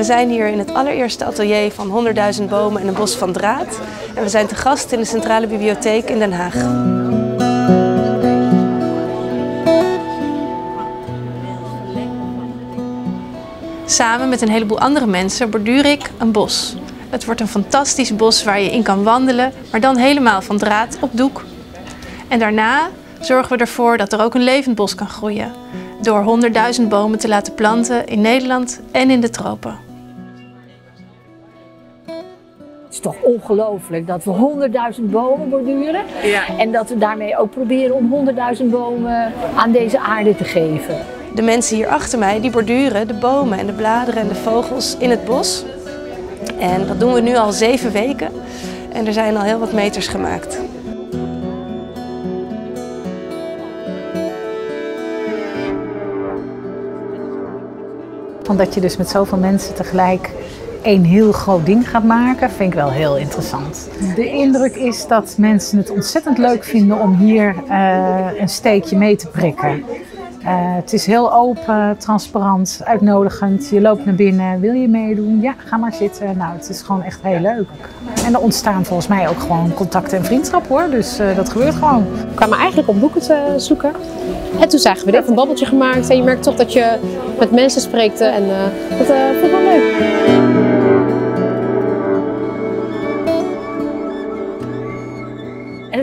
We zijn hier in het allereerste atelier van 100.000 bomen en een bos van draad. En we zijn te gast in de Centrale Bibliotheek in Den Haag. Samen met een heleboel andere mensen borduur ik een bos. Het wordt een fantastisch bos waar je in kan wandelen, maar dan helemaal van draad op doek. En daarna zorgen we ervoor dat er ook een levend bos kan groeien. Door 100.000 bomen te laten planten in Nederland en in de tropen. Het is toch ongelooflijk dat we 100.000 bomen borduren. Ja. En dat we daarmee ook proberen om 100.000 bomen aan deze aarde te geven. De mensen hier achter mij die borduren de bomen en de bladeren en de vogels in het bos. En dat doen we nu al zeven weken. En er zijn al heel wat meters gemaakt. Omdat je dus met zoveel mensen tegelijk één heel groot ding gaat maken, vind ik wel heel interessant. De indruk is dat mensen het ontzettend leuk vinden om hier eh, een steekje mee te prikken. Eh, het is heel open, transparant, uitnodigend. Je loopt naar binnen, wil je meedoen? Ja, ga maar zitten. Nou, het is gewoon echt heel leuk. En er ontstaan volgens mij ook gewoon contacten en vriendschap hoor. Dus eh, dat gebeurt gewoon. We kwamen eigenlijk om boeken te zoeken. En toen zagen we dit, een babbeltje gemaakt. En je merkt toch dat je met mensen spreekt. En uh, dat uh,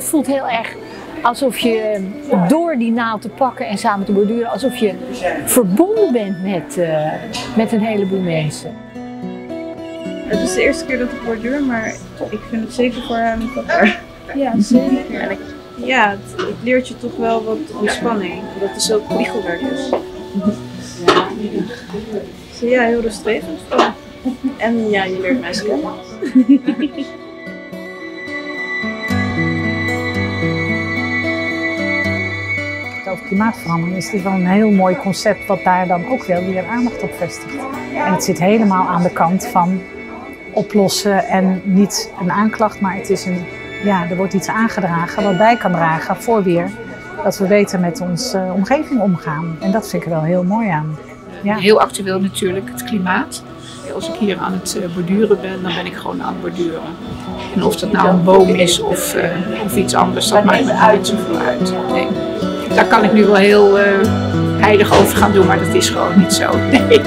voelt heel erg alsof je door die naald te pakken en samen te borduren, alsof je verbonden bent met, uh, met een heleboel mensen. Het is de eerste keer dat ik borduur, maar ik vind het zeker voor hem. Ja, zeker. En ik, ja, het, het, leert je toch wel wat ontspanning, omdat het zo priegelwerk is. Ja, dus ja heel rustgevend. En ja, je leert mensen kennen. Klimaatverandering is dit wel een heel mooi concept wat daar dan ook wel weer aandacht op vestigt. En het zit helemaal aan de kant van oplossen en niet een aanklacht, maar het is een, ja, er wordt iets aangedragen wat bij kan dragen voor weer dat we beter met onze omgeving omgaan. En dat vind ik er wel heel mooi aan. Ja. Heel actueel natuurlijk, het klimaat. Als ik hier aan het borduren ben, dan ben ik gewoon aan het borduren. En of dat nou een boom is of, uh, of iets anders, dat maakt me niet uit. Nee. Daar kan ik nu wel heel uh, heilig over gaan doen, maar dat is gewoon niet zo. Nee.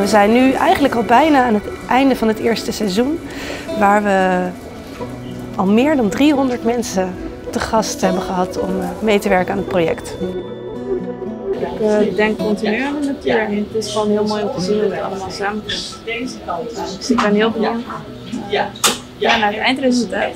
We zijn nu eigenlijk al bijna aan het einde van het eerste seizoen, waar we al meer dan 300 mensen te gast hebben gehad om mee te werken aan het project. Ik uh, denk continu aan de natuur. En het is gewoon heel mooi om te zien hoe het allemaal samenkomt. Dus ik ben heel benieuwd. Ja, naar het eindresultaat.